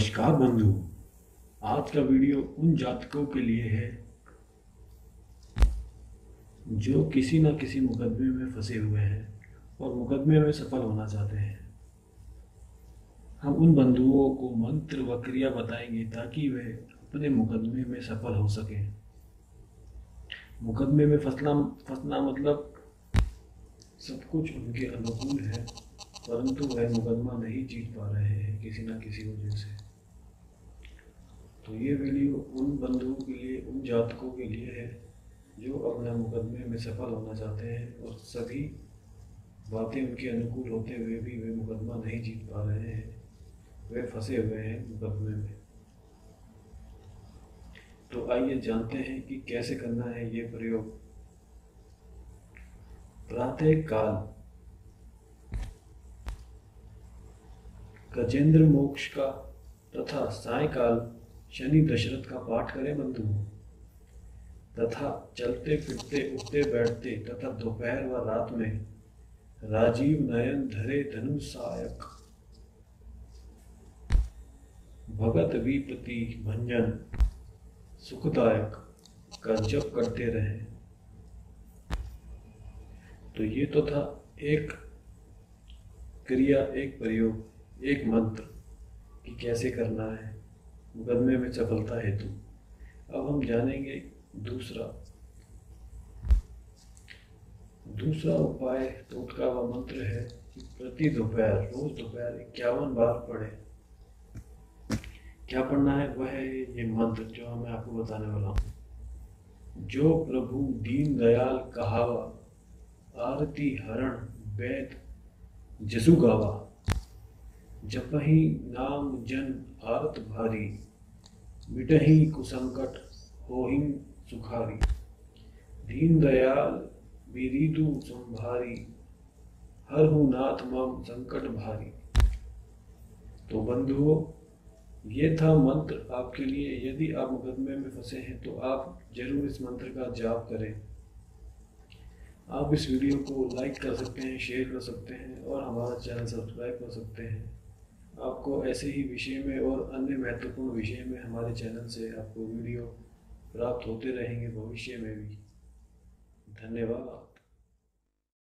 नमस्कार बंधु, आज का वीडियो उन जातकों के लिए है जो किसी न किसी मुकदमे में फंसे हुए हैं और मुकदमे में सफल होना चाहते हैं। हम उन बंधुओं को मंत्र व क्रिया बताएँगे ताकि वे अपने मुकदमे में सफल हो सकें। मुकदमे में फंसना फंसना मतलब सब कुछ उनके अनुकूल है, परंतु वह मुकदमा नहीं जीत पा रहे हैं किसी न किसी वजह से। तो ये वीडियो उन बंधुओं के लिए, उन जातकों के लिए है, जो अपने मुकदमे में सफल होना चाहते हैं और सभी बातें उनके अनुकूल होते हुए भी वे मुकदमा नहीं जीत पा रहे हैं। वे फंसे हुए हैं मुकदमे में। तो आइए जानते हैं कि कैसे करना है ये प्रयोग। प्रातः काल। गजेंद्र मोक्ष का तथा सायकाल शनि दशरथ का पाठ करें बंधु। तथा चलते फिरते, उठते बैठते, तथा दोपहर व रात में राजीव नयन धरे धनु सायक भगत विपति भंजन सुखदायक का जप करते रहे। तो ये तो था एक क्रिया, एक प्रयोग, एक मंत्र कि कैसे करना है। मुकदमे में सफलता हेतु। अब हम जानेंगे दूसरा। दूसरा उपाय टोटका व मंत्र है कि प्रति दोपहर, रोज दोपहर इक्यावन बार पढ़े। क्या पढ़ना है? वह है ये मंत्र जो मैं आपको बताने वाला हूँ। जो प्रभु दीन दयाल कहावा, आरती हरण वैद जसु गावा। जपही नाम जन आरत भारी, मिटही कुसंकट होहिं सुखारी। दीन दयाल विरीदु संभारी, हर हूँ नाथ मम संकट भारी। तो बंधुओं, ये था मंत्र आपके लिए। यदि आप मुकदमे में फंसे हैं तो आप ज़रूर इस मंत्र का जाप करें। आप इस वीडियो को लाइक कर सकते हैं शेयर कर सकते हैं और हमारा चैनल सब्सक्राइब कर सकते हैं। आपको ऐसे ही विषय में और अन्य महत्वपूर्ण विषय में हमारे चैनल से आपको वीडियो प्राप्त होते रहेंगे भविष्य में भी। धन्यवाद।